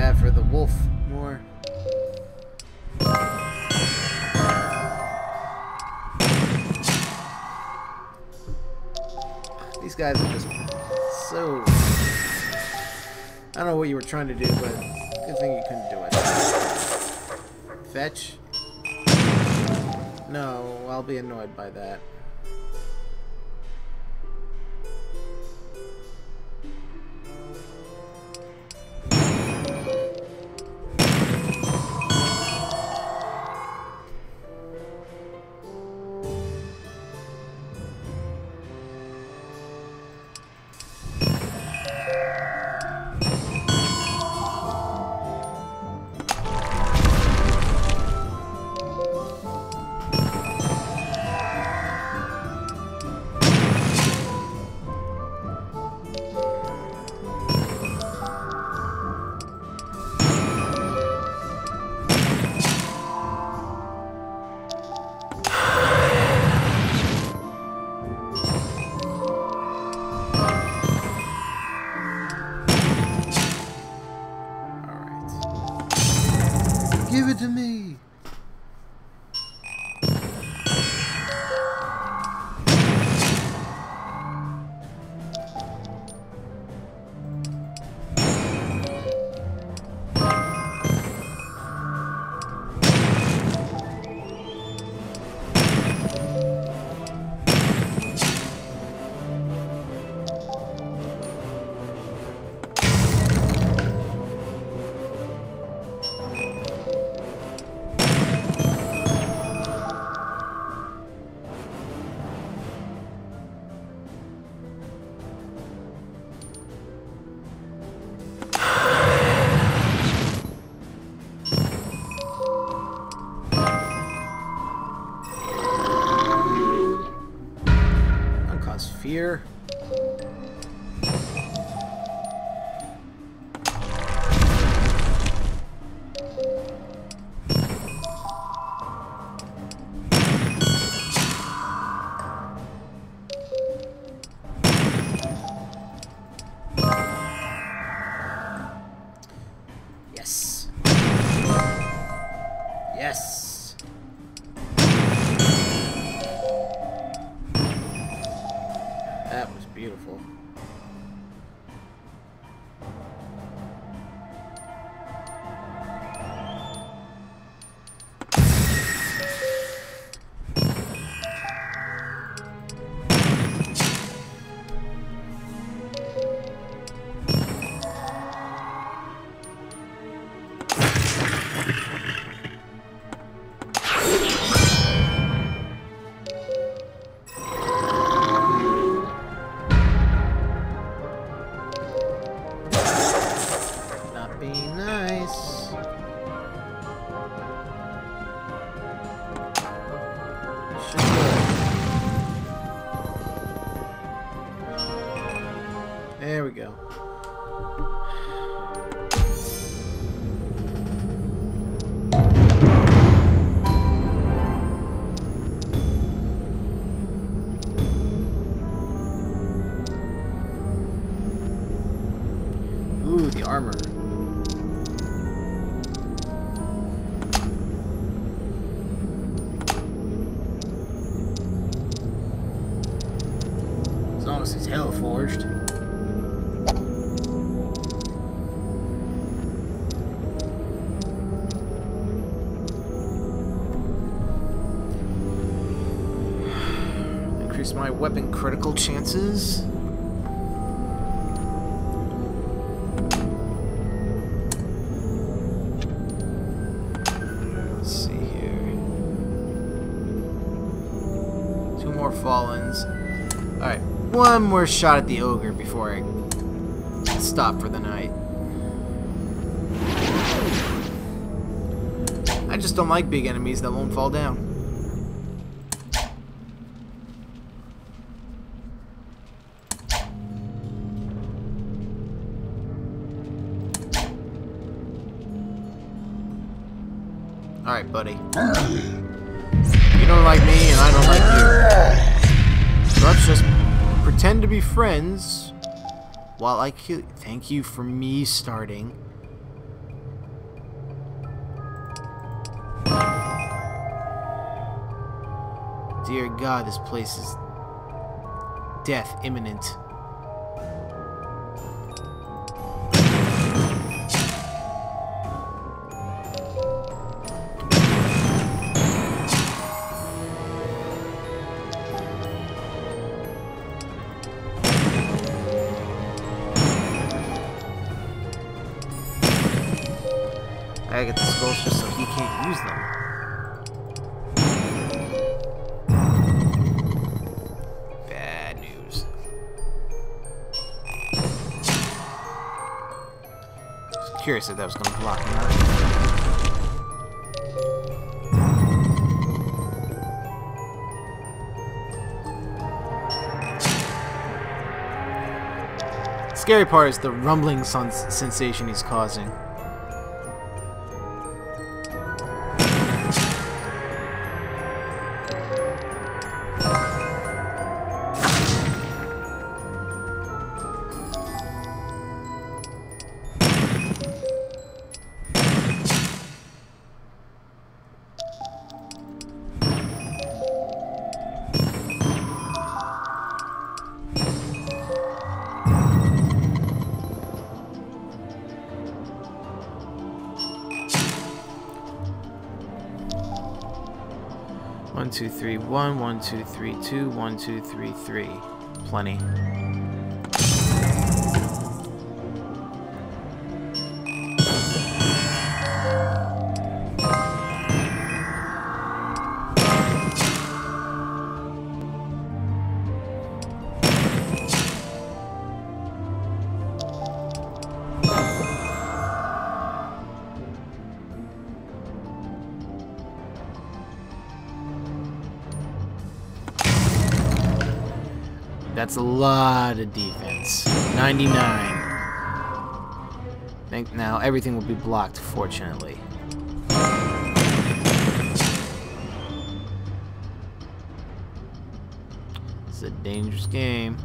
bad for the wolf more. These guys are just so... I don't know what you were trying to do, but good thing you couldn't do it. Fetch? No, I'll be annoyed by that. Ooh, the armor. As long as it's hell forged. Increase my weapon critical chances. One more shot at the ogre before I stop for the night. I just don't like big enemies that won't fall down. Alright, buddy. You don't like me, and I don't like you. So let's just Pretend to be friends while I kill Thank you for me starting. Dear God, this place is death imminent. Curious if that was gonna block me out. Scary part is the rumbling sensation he's causing. One, two, three, one, one, two, three, two, one, two, three, three. Plenty. That's a lot of defense. 99. Think now everything will be blocked, fortunately. It's a dangerous game.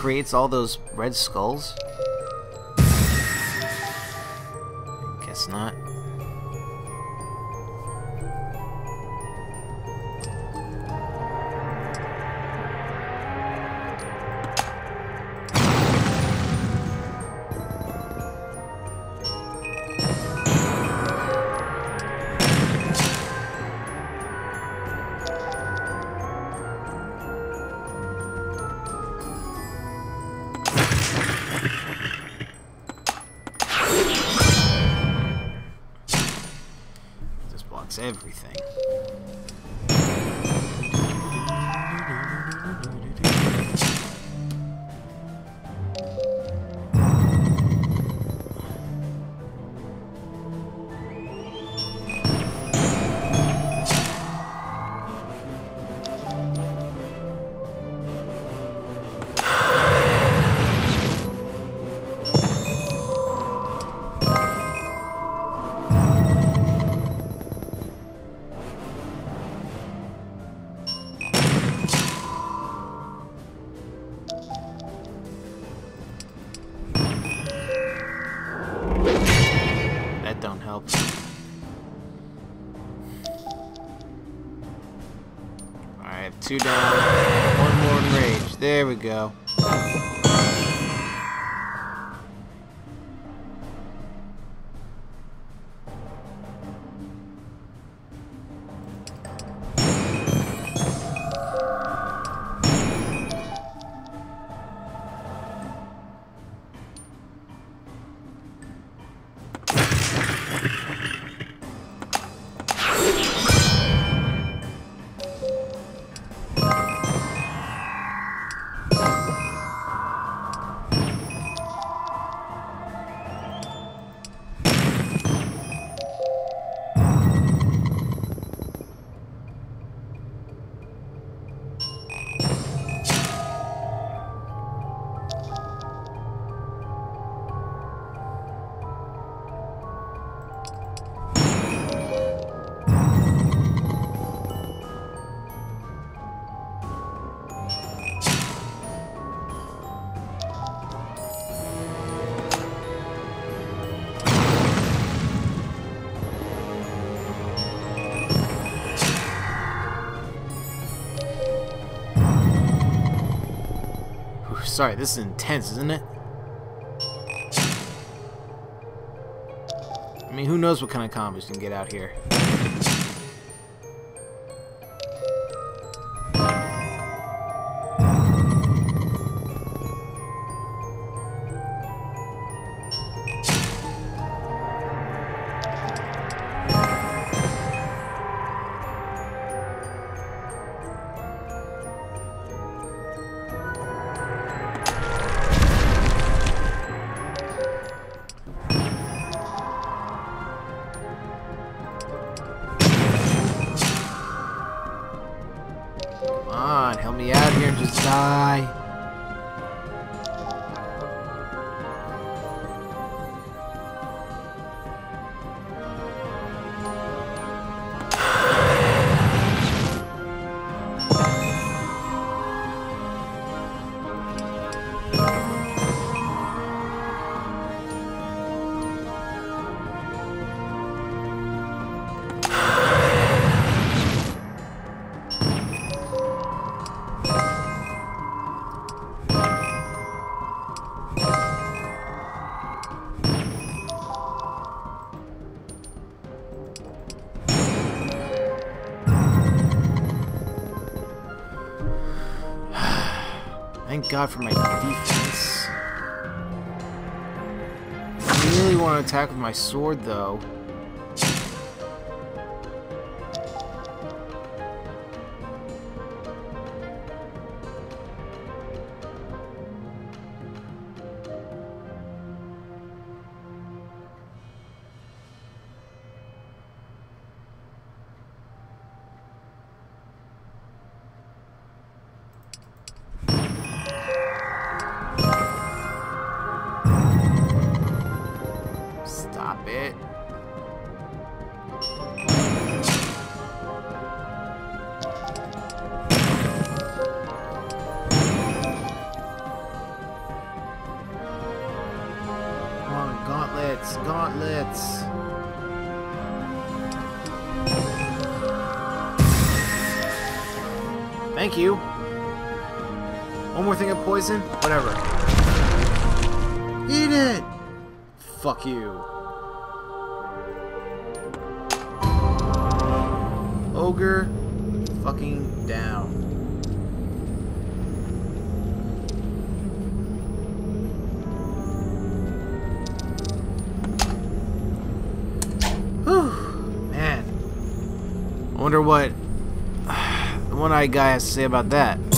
Creates all those red skulls? Guess not. Everything. Two down. One more in rage. There we go. Sorry, this is intense, isn't it? I mean, who knows what kind of combos you can get out here. Die. Thank God for my defense. I really want to attack with my sword, though. Thank you. One more thing of poison? Whatever. Eat it! Fuck you. Ogre, fucking down. Whew, man. I wonder what one-eyed guy has to say about that.